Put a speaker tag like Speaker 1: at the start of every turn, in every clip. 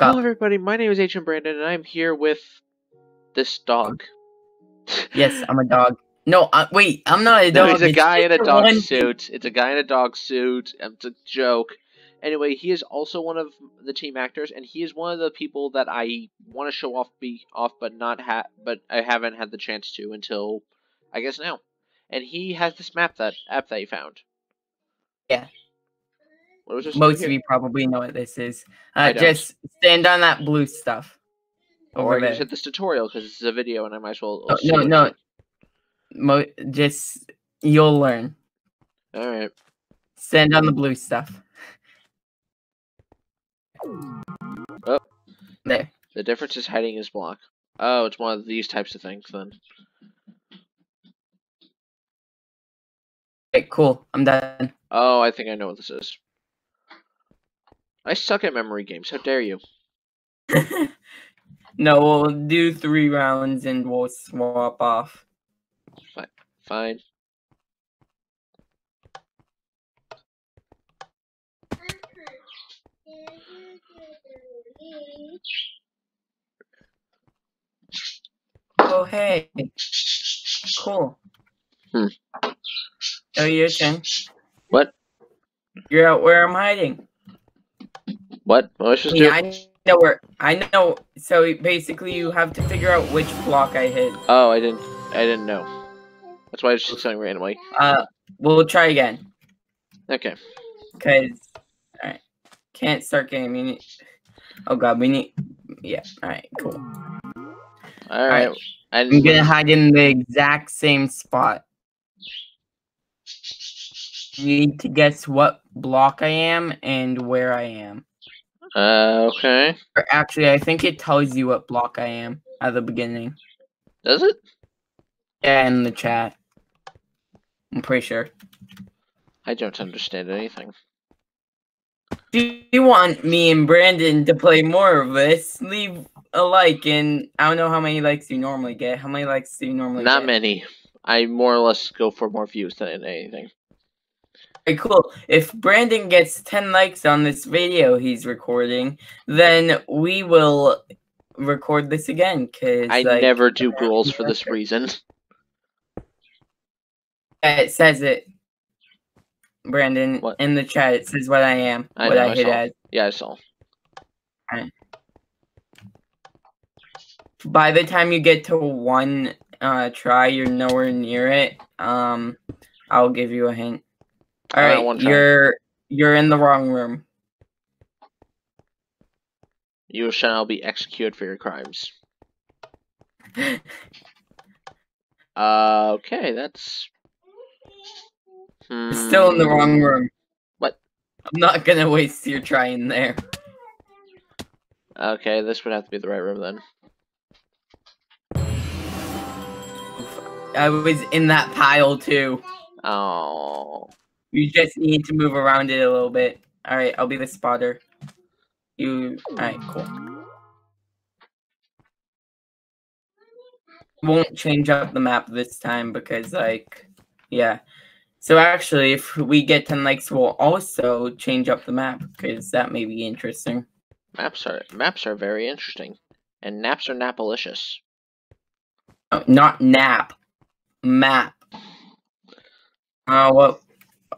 Speaker 1: Hello, everybody. My name is Agent Brandon, and I'm here with this dog.
Speaker 2: Yes, I'm a dog. No, uh, wait, I'm not a
Speaker 1: No,
Speaker 2: dog.
Speaker 1: he's a
Speaker 2: it's
Speaker 1: guy in a dog
Speaker 2: one-
Speaker 1: suit. It's a guy in a dog suit. It's a joke. Anyway, he is also one of the team actors, and he is one of the people that I want to show off, be off, but not ha- but I haven't had the chance to until I guess now. And he has this map that app that he found.
Speaker 2: Yeah. Most of you probably know what this is. Uh, just stand on that blue stuff.
Speaker 1: Or
Speaker 2: Over
Speaker 1: I
Speaker 2: there.
Speaker 1: just hit this tutorial because this is a video, and I might as well.
Speaker 2: Oh, no, no.
Speaker 1: it-
Speaker 2: Mo- just you'll learn.
Speaker 1: All right.
Speaker 2: Stand on the blue stuff.
Speaker 1: Oh.
Speaker 2: There.
Speaker 1: The difference is hiding his block. Oh, it's one of these types of things then.
Speaker 2: Okay, cool. I'm done.
Speaker 1: Oh, I think I know what this is. I suck at memory games. How dare you?
Speaker 2: no, we'll do three rounds and we'll swap off.
Speaker 1: Fine. Fine.
Speaker 2: Oh, hey. Cool.
Speaker 1: Hmm.
Speaker 2: Oh, your turn.
Speaker 1: What?
Speaker 2: You're out where I'm hiding.
Speaker 1: What? Was I supposed
Speaker 2: Yeah,
Speaker 1: do?
Speaker 2: I know where. I know. So basically, you have to figure out which block I hit.
Speaker 1: Oh, I didn't. I didn't know. That's why I just did something randomly.
Speaker 2: Uh, we'll try again.
Speaker 1: Okay.
Speaker 2: Cause, all right, can't start game. You need. Oh God, we need. Yeah. All right. Cool.
Speaker 1: All right.
Speaker 2: I'm gonna hide in the exact same spot. You need to guess what block I am and where I am.
Speaker 1: Uh, okay.
Speaker 2: Or actually, I think it tells you what block I am at the beginning.
Speaker 1: Does it?
Speaker 2: Yeah, in the chat. I'm pretty sure.
Speaker 1: I don't understand anything.
Speaker 2: If you want me and Brandon to play more of this, leave a like and I don't know how many likes you normally get. How many likes do you normally get?
Speaker 1: Not
Speaker 2: get?
Speaker 1: many. I more or less go for more views than anything.
Speaker 2: Okay, cool. If Brandon gets 10 likes on this video he's recording, then we will record this again. Cause
Speaker 1: I
Speaker 2: like,
Speaker 1: never do goals for this reason.
Speaker 2: it says it. Brandon
Speaker 1: What?
Speaker 2: in the chat it says what I am,
Speaker 1: I
Speaker 2: what
Speaker 1: know,
Speaker 2: I
Speaker 1: I
Speaker 2: hit
Speaker 1: saw.
Speaker 2: as.
Speaker 1: Yeah, I saw.
Speaker 2: By the time you get to one uh try, you're nowhere near it. Um, I'll give you a hint. All
Speaker 1: Alright, one
Speaker 2: you're you're in the wrong room.
Speaker 1: You shall be executed for your crimes. Uh, okay, that's.
Speaker 2: You're still in the
Speaker 1: Hmm.
Speaker 2: wrong room.
Speaker 1: What?
Speaker 2: I'm not gonna waste your trying there.
Speaker 1: Okay, this would have to be the right room then.
Speaker 2: I was in that pile too.
Speaker 1: Oh.
Speaker 2: You just need to move around it a little bit. All right, I'll be the spotter. You. All right, cool. Won't change up the map this time because, like, yeah. So actually, if we get ten likes, we'll also change up the map because that may be interesting.
Speaker 1: Maps are maps are very interesting, and naps are napalicious.
Speaker 2: Oh, not nap, map. Uh, oh, what?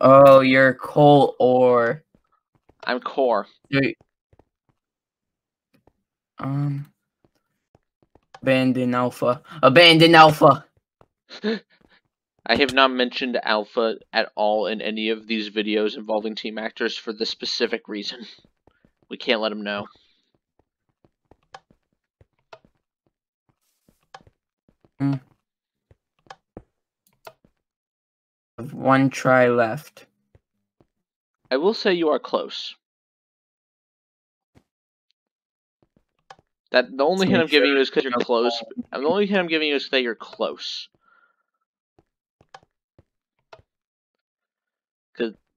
Speaker 2: Oh, you're coal ore.
Speaker 1: I'm core.
Speaker 2: Wait. Um. Abandon alpha. Abandon alpha.
Speaker 1: I have not mentioned alpha at all in any of these videos involving team actors for the specific reason. We can't let them know.
Speaker 2: One try left.
Speaker 1: I will say you are close. That the only
Speaker 2: So
Speaker 1: hint I'm
Speaker 2: make
Speaker 1: giving you is because you're close. And the only hint I'm giving you is that you're close.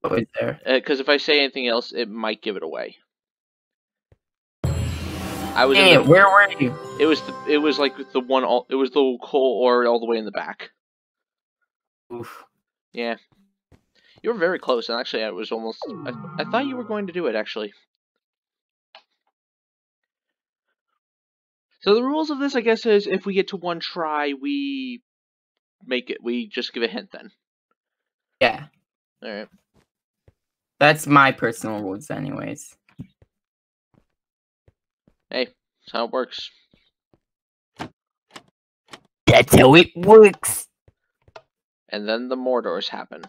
Speaker 2: What was there?
Speaker 1: Uh, because if I say anything else, it might give it away. I was.
Speaker 2: Hey,
Speaker 1: the-
Speaker 2: where were you?
Speaker 1: it was. The, it was like the one. All. It was the coal ore all the way in the back.
Speaker 2: Oof.
Speaker 1: Yeah. You were very close, and actually, I was almost. I, I thought you were going to do it. Actually, So the rules of this, I guess, is if we get to one try, we make it. We just give a hint then.
Speaker 2: Yeah,
Speaker 1: All right.
Speaker 2: that's my personal rules, anyways.
Speaker 1: Hey, that's how it works.
Speaker 2: That's how it works.
Speaker 1: And then the Mordors happen.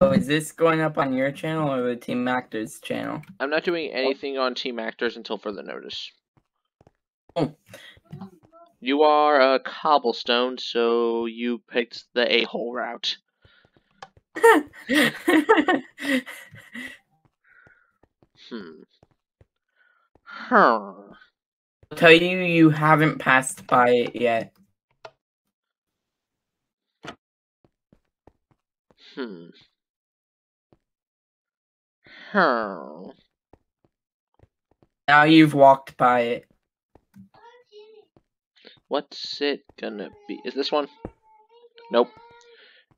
Speaker 2: So is this going up on your channel or the Team Actors channel?
Speaker 1: I'm not doing anything on Team Actors until further notice.
Speaker 2: Oh.
Speaker 1: You are a cobblestone, so you picked the a-hole route. Hmm. Huh.
Speaker 2: I'll tell you, you haven't passed by it yet.
Speaker 1: Hmm. Huh.
Speaker 2: Now you've walked by it.
Speaker 1: What's it gonna be? Is this one? Nope.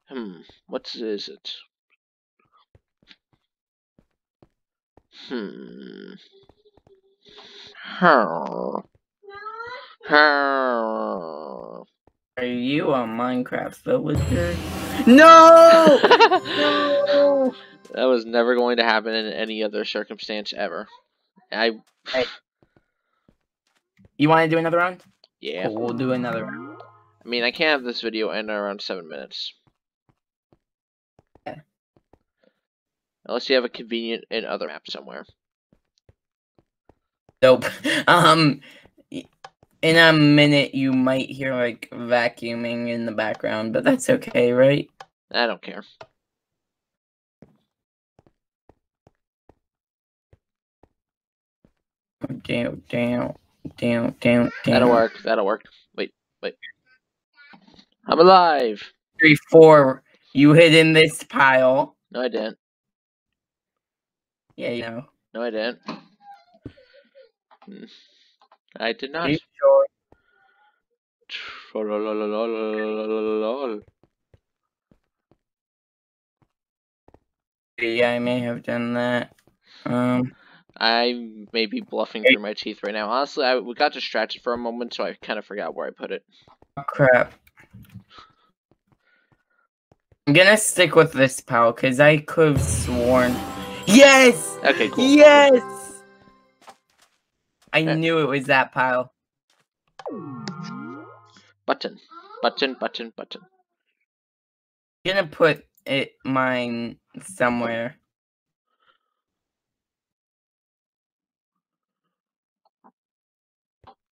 Speaker 1: Hmm. What is it? Hmm.
Speaker 2: Are you a Minecraft villager? No! no!
Speaker 1: that was never going to happen in any other circumstance ever. I.
Speaker 2: You want to do another round?
Speaker 1: Yeah.
Speaker 2: Cool, we'll do another round.
Speaker 1: I mean, I can't have this video end around seven minutes.
Speaker 2: Yeah.
Speaker 1: Unless you have a convenient and other map somewhere.
Speaker 2: Nope. Um, in a minute you might hear like vacuuming in the background, but that's okay, right?
Speaker 1: I don't care.
Speaker 2: Down, down, down, down, down.
Speaker 1: That'll work. That'll work. Wait, wait. I'm alive.
Speaker 2: Three, four. You hid in this pile.
Speaker 1: No, I didn't.
Speaker 2: Yeah, you know.
Speaker 1: No, I didn't. Hmm. I did not.
Speaker 2: Yeah, I may have done that. Um,
Speaker 1: I may be bluffing through my teeth right now. Honestly, I we got distracted for a moment, so I kind of forgot where I put it.
Speaker 2: oh, crap. I'm gonna stick with this pal because I could have sworn. Yes!
Speaker 1: Okay, cool.
Speaker 2: Yes! I knew it was that pile.
Speaker 1: Button, button, button, button.
Speaker 2: I'm gonna put it mine somewhere.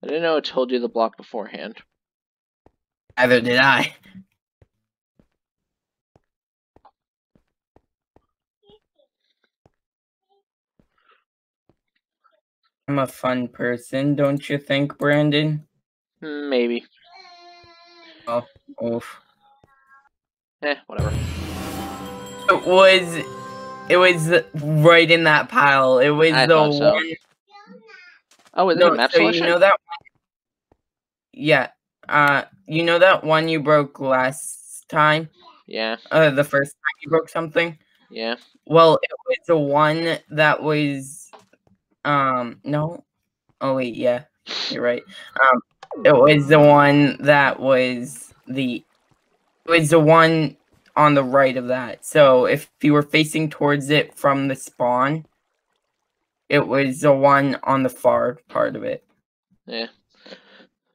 Speaker 1: I didn't know it told you the block beforehand.
Speaker 2: Either did I. I'm a fun person, don't you think, Brandon?
Speaker 1: Maybe.
Speaker 2: Oh, Oof.
Speaker 1: Eh, whatever.
Speaker 2: It was it was right in that pile. It was
Speaker 1: I
Speaker 2: the
Speaker 1: so.
Speaker 2: one
Speaker 1: Oh, is it
Speaker 2: no,
Speaker 1: a map
Speaker 2: so
Speaker 1: selection?
Speaker 2: you know that one? Yeah. Uh you know that one you broke last time?
Speaker 1: Yeah,
Speaker 2: Uh the first time you broke something?
Speaker 1: yeah.
Speaker 2: Well, it was the one that was um no. Oh wait, yeah. You're right. Um it was the one that was the it was the one on the right of that. So if you were facing towards it from the spawn, it was the one on the far part of it.
Speaker 1: Yeah.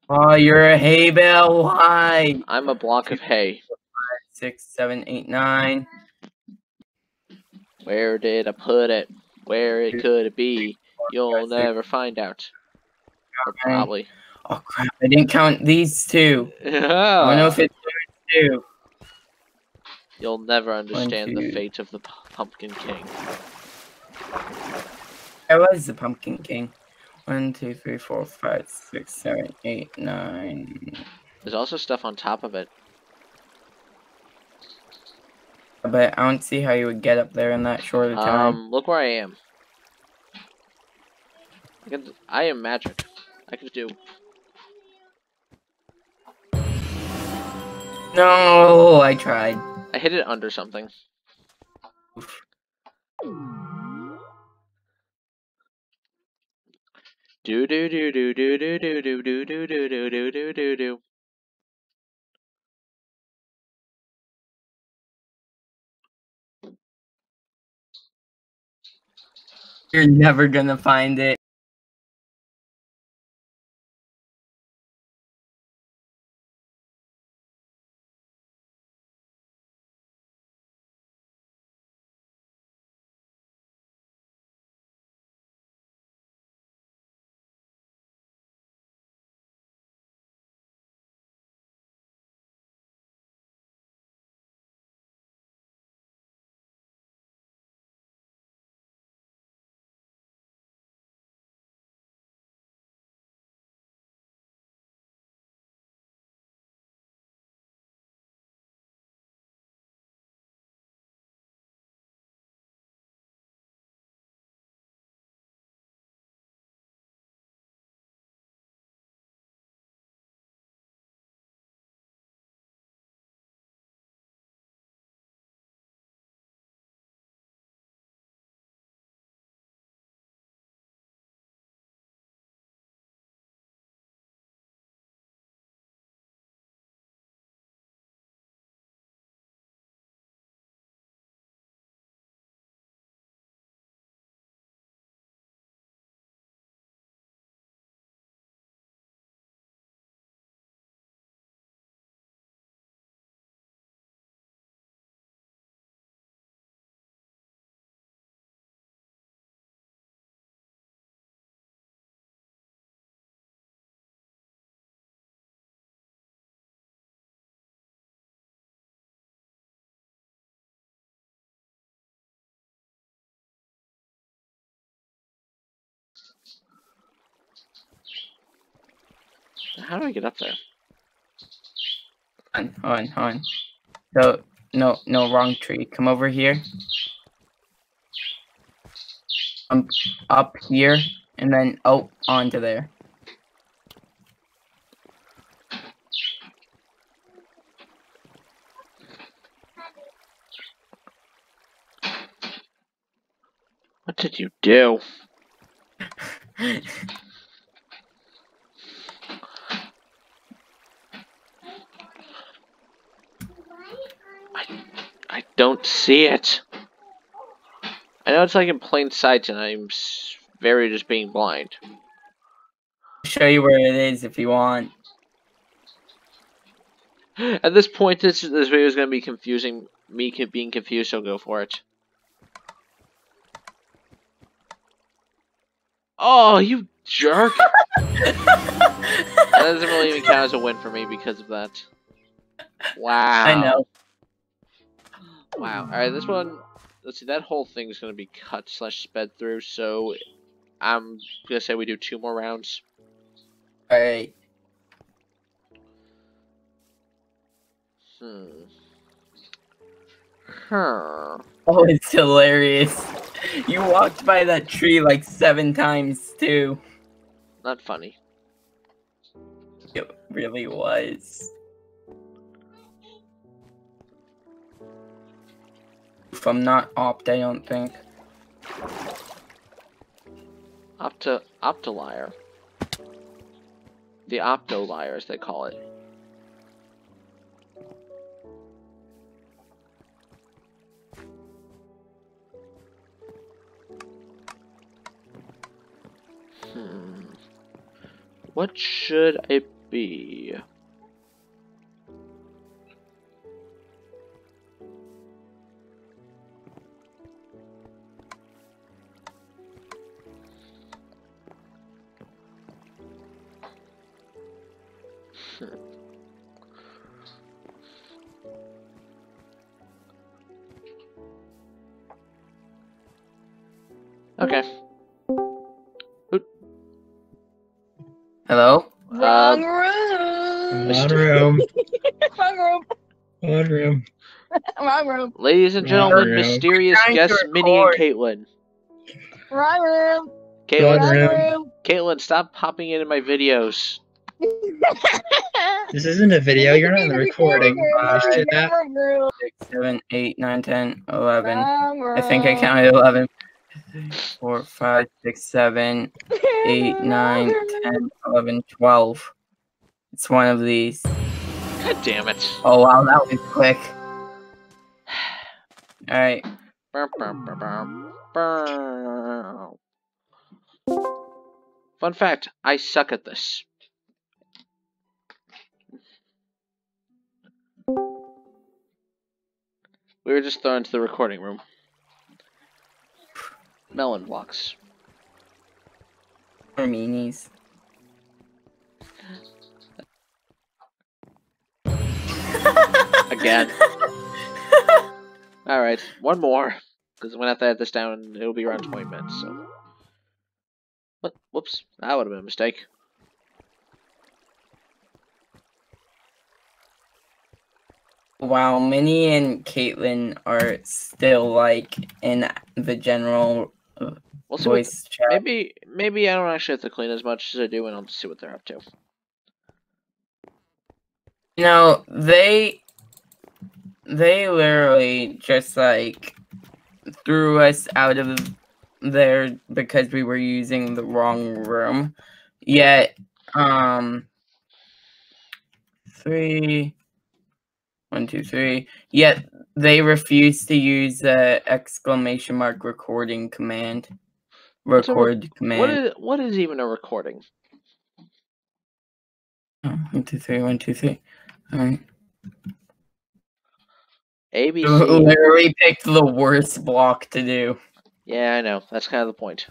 Speaker 2: Oh, you're a hay bale. Why?
Speaker 1: I'm a block of hay.
Speaker 2: Six, seven, eight, nine.
Speaker 1: Where did I put it? Where it could be? You'll never find out. Or probably.
Speaker 2: Oh crap! I didn't count these two. Yeah. I don't know if it's two.
Speaker 1: You'll never understand the fate of the Pumpkin King.
Speaker 2: I was the Pumpkin King. One, two, three, four, five, six, seven, eight, nine.
Speaker 1: There's also stuff on top of it.
Speaker 2: But I don't see how you would get up there in that short a time.
Speaker 1: Um, look where I am. I, can, I am magic. I can do.
Speaker 2: No, I tried.
Speaker 1: I hit it under something. Do do do do do do do do do do do do do do do do.
Speaker 2: You're never gonna find it.
Speaker 1: How do I get up there?
Speaker 2: Hold on, hold on, hold on. So, no, no, wrong tree. Come over here. Um, up here, and then oh, onto there.
Speaker 1: What did you do? I don't see it. I know it's like in plain sight, and I'm very just being blind.
Speaker 2: Show you where it is if you want.
Speaker 1: At this point, this this video is going to be confusing. Me being confused, so go for it. Oh, you jerk! that doesn't really even count as a win for me because of that. Wow.
Speaker 2: I know.
Speaker 1: Wow. All right, this one. Let's see. That whole thing is going to be cut slash sped through. So I'm gonna say we do two more rounds.
Speaker 2: All right.
Speaker 1: Hmm. Huh.
Speaker 2: Oh, it's hilarious. You walked by that tree like seven times too.
Speaker 1: Not funny.
Speaker 2: It really was. If I'm not opt, I don't think.
Speaker 1: Opto Optoliar. The Optoliar, as they call it. Hmm. What should it be? Okay.
Speaker 2: Hello?
Speaker 3: Wrong
Speaker 1: Um,
Speaker 3: room.
Speaker 1: Mr.
Speaker 4: One room.
Speaker 3: Wrong room.
Speaker 4: One room.
Speaker 3: Wrong room.
Speaker 1: Ladies and gentlemen,
Speaker 4: yeah.
Speaker 1: mysterious
Speaker 2: We're trying to
Speaker 1: guest Minnie and
Speaker 2: record.
Speaker 1: Caitlin.
Speaker 3: Wrong room.
Speaker 1: Caitlin,
Speaker 4: One
Speaker 3: Wrong
Speaker 4: room.
Speaker 3: room.
Speaker 1: Caitlin, stop popping into my videos.
Speaker 4: This isn't a video. You're not in the recording.
Speaker 2: Bye.
Speaker 4: Just did that.
Speaker 3: Wrong room.
Speaker 2: Six, seven, eight, nine, ten, eleven. I think I counted eleven. four, five, six, seven, eight, nine, ten, eleven, twelve. It's one of these.
Speaker 1: God damn it.
Speaker 2: Oh wow, that was quick.
Speaker 1: Bum, bum. Fun fact, I suck at this. We were just thrown into the recording room. Melon blocks.
Speaker 2: Or meanies.
Speaker 1: Again. Alright, one more. Because I'm going to have to edit this down it'll be around 20 minutes, so. What? Whoops. That would have been a mistake.
Speaker 2: Wow, Minnie and Caitlin are still like in the general
Speaker 1: We'll see what,
Speaker 2: voice chat.
Speaker 1: maybe maybe I don't actually have to clean as much as I do and I'll see what they're up to.
Speaker 2: No, they they literally just like threw us out of there because we were using the wrong room. Yet, um, three, one, two, three. Yet they refuse to use the exclamation mark recording command.
Speaker 1: What's a re-
Speaker 2: Record command.
Speaker 1: What is what is even a recording?
Speaker 2: Oh, one, two, three, one, two, three. All right.
Speaker 1: ABC.
Speaker 2: Literally picked the worst block to do.
Speaker 1: Yeah, I know. That's kind of the point.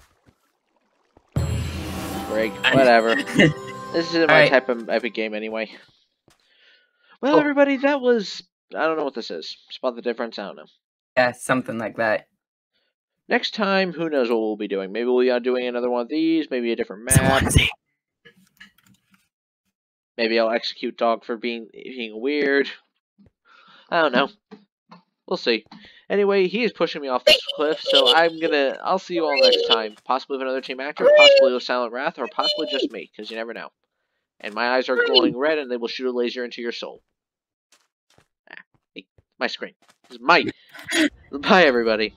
Speaker 1: Break. Whatever. This isn't my
Speaker 2: Alright.
Speaker 1: type of epic game anyway. Well,
Speaker 2: Oh.
Speaker 1: everybody, that was. I don't know what this is. Spot the difference? I don't know.
Speaker 2: yeah, something like that.
Speaker 1: Next time, who knows what we'll be doing? Maybe we'll be uh, doing another one of these. Maybe a different map. Maybe I'll execute Dog for being being weird. I don't know. We'll see. Anyway, he is pushing me off this cliff, so I'm gonna. I'll see you all next time. Possibly with another team actor, possibly with Silent Wrath, or possibly just me, because you never know. And my eyes are glowing red, and they will shoot a laser into your soul. Ah, hey, my screen. This is my. Bye, everybody.